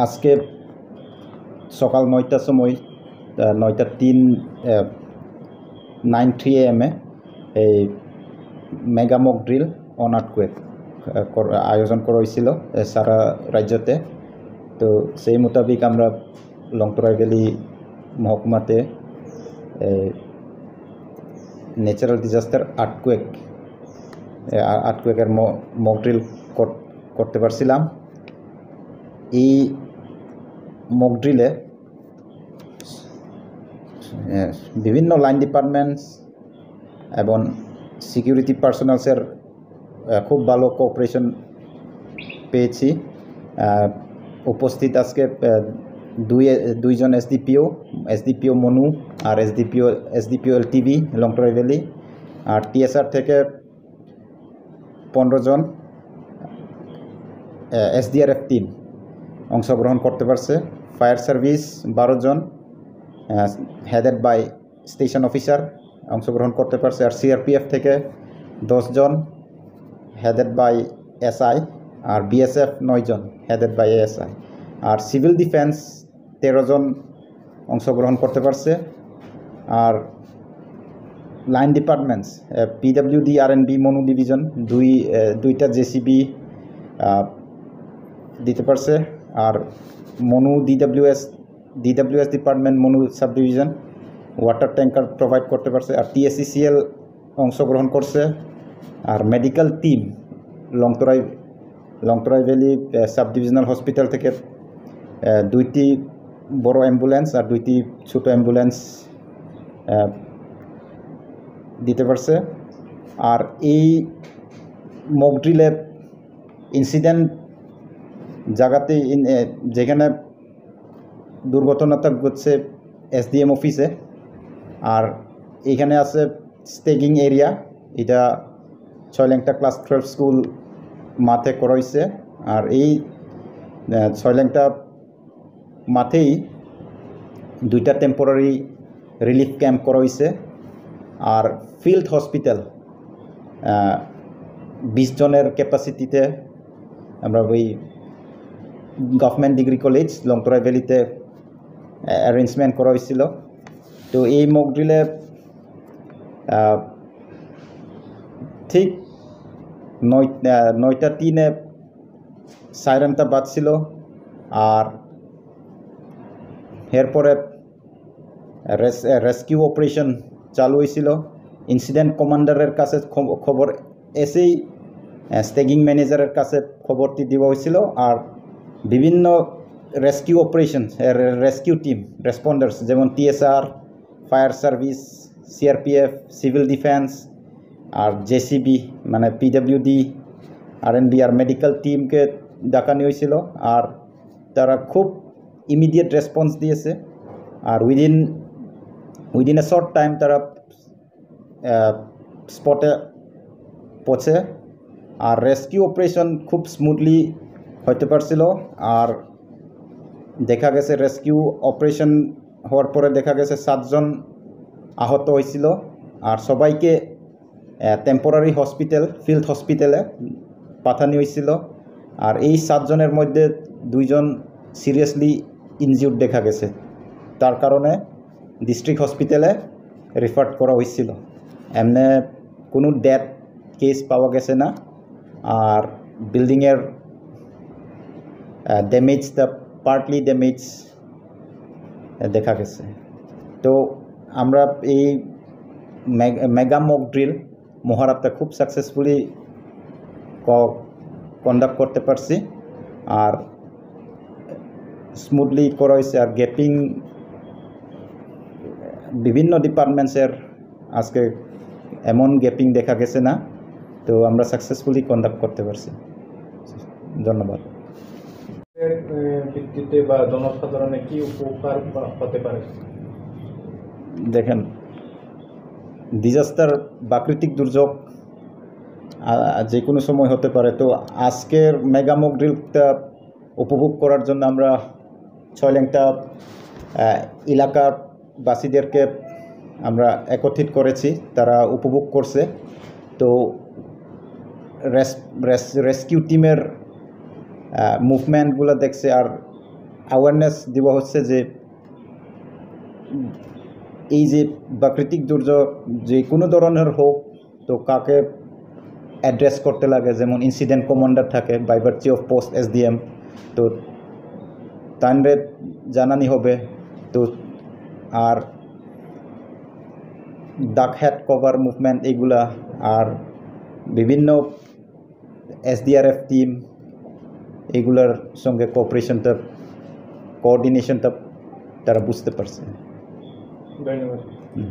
আজকে সকাল নয়টার সময় নয়টা তিন নাইন থ্রি এমে এই mega mock drill on earthquake আয়োজন করা হয়েছিল সারা রাজ্যতে। তো সেই মোতাবিক আমরা লংতরাই ভ্যালি মহকুমাতে ন্যাচারাল ডিজাস্টার আর্টকুয়েক আর্টকুয়েকের মক ড্রিল করতে পারছিলাম। এই মক ড্রিলে বিভিন্ন লাইন ডিপার্টমেন্টস এবং সিকিউরিটি পার্সোনালসের খুব ভালো কোঅপারেশন পেয়েছি। উপস্থিত আজকে দুই, দুইজন এসডিপিও এসডিপিও মনু আর SDPO SDPO L TV Longtarai valley আর টিএসআর থেকে পনেরো জন এসডিআরএফ টিম অংশগ্রহণ করতে পারছে। ফায়ার সার্ভিস বারো জন হেডেড বাই স্টেশন অফিসার অংশগ্রহণ করতে পারছে। আর সিআরপিএফ থেকে দশজন হেডেড বাই এসআই আর বিএসএফ নয়জন হেডেড বাই এএসআই আর সিভিল ডিফেন্স তেরো জন অংশগ্রহণ করতে পারছে। আর line departments PWD R N B Manu division দুই দুইটা জেসিবি দিতে পারছে। আর Manu DWS DWS department Manu sub division water tanker provide করতে পারছে। আর টিএসিসিএল অংশগ্রহণ করছে। আর medical team Longtarai Longtarai valley sub divisional hospital থেকে দুইটি বড় অ্যাম্বুলেন্স আর দুইটি ছোটো অ্যাম্বুলেন্স দিতে পারছে। আর এই মক ড্রিলে ইনসিডেন্ট জায়গাতে যেখানে দুর্ঘটনাটা ঘটছে এসডিএম অফিসে আর এখানে আছে স্টেগিং এরিয়া এটা ছয় ছয়ল্যাংটা ক্লাস টুয়েলভ স্কুল মাঠে করা হয়েছে আর এই আহ, ছয়ল্যাংটা মাঠেই দুইটা টেম্পোরারি রিলিফ ক্যাম্প করা হয়েছে আর ফিল্ড হসপিটাল বিশ জনের ক্যাপাসিটিতে আমরা ওই গভর্নমেন্ট ডিগ্রি কলেজ লংতরাই ভ্যালিতে অ্যারেঞ্জমেন্ট করা হয়েছিল তো এই মক ড্রিলে ঠিক নয় আহ, নয়টা তিনে সাইরেনটা বাজছিল আর এরপরে রেস্কিউ অপারেশন চালু হয়েছিল। ইনসিডেন্ট কমান্ডারের কাছে খব- খবর এসেই স্টেগিং ম্যানেজারের কাছে খবরটি দেওয়া হয়েছিল আর বিভিন্ন rescue operation rescue team responders যেমন TSR fire service CRPF civil defence আর জেসিবি মানে পিডাব্লিউডি আর এন বি আর মেডিকেল টিমকে ডাকানো হয়েছিল আর তারা খুব ইমিডিয়েট রেসপন্স দিয়েছে। আর within within a short time তারা স্পটে পৌঁছে। আর রেস্কিউ অপারেশন খুব স্মুথলি হতে পারছিল আর দেখা গেছে রেস্কিউ অপারেশন হওয়ার পরে দেখা গেছে সাতজন আহত হয়েছিল আর সবাইকে টেম্পোরারি হসপিটাল ফিল্ড হসপিটালে পাঠানো হয়েছিল আর এই সাতজনের মধ্যে দুইজন সিরিয়াসলি ইনজিউর্ড দেখা গেছে। তার কারণে ডিস্ট্রিক্ট হসপিটালে রেফার করা হয়েছিল এমনে কোনো ডেথ কেস পাওয়া গেছে না। আর বিল্ডিংয়ের ড্যামেজটা পার্টলি ড্যামেজ দেখা গেছে। তো আমরা এই মেগা মক ড্রিল মহারাতটা খুব সাকসেসফুলি কন্ডাক্ট করতে পারছি। আর স্মুথলি করা হয়েছে আর গ্যাপিং বিভিন্ন ডিপার্টমেন্টসের আজকে এমন গ্যাপিং দেখা গেছে না। তো আমরা সাকসেসফুলি কন্ডাক্ট করতে পারছি। ধন্যবাদ। ভিত্তিতে বা জনসাধারণে কি উপকার হতে পারে? দেখেন ডিজাস্টার প্রাকৃতিক দুর্যোগ যে কোনো সময় হতে পারে। তো আজকের মেগামক ড্রিলটা উপভোগ করার জন্য আমরা ছয়লেংটা আহ, এলাকার বাসীদেরকে আমরা একত্রিত করেছি। তারা উপভোগ করছে। তো রেস রেস্কিউ টিমের মুভমেন্টগুলো দেখছে আর অ্যাওয়ারনেস দিব হচ্ছে যে এই যে প্রাকৃতিক দুর্যোগ যে কোনো ধরনের হোক, তো কাকে অ্যাড্রেস করতে লাগে? যেমন ইনসিডেন্ট কমান্ডার থাকে by virtue of post S D M তো তানরে জানানি হবে, তো আর ডাক হেড কভার মুভমেন্ট এগুলা, আর বিভিন্ন এসডিআরএফ টিম এগুলার সঙ্গে কোঅপারেশনটা কোঅর্ডিনেশনটা তারা বুঝতে পারছে ধন্যবাদ হুম।